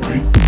you.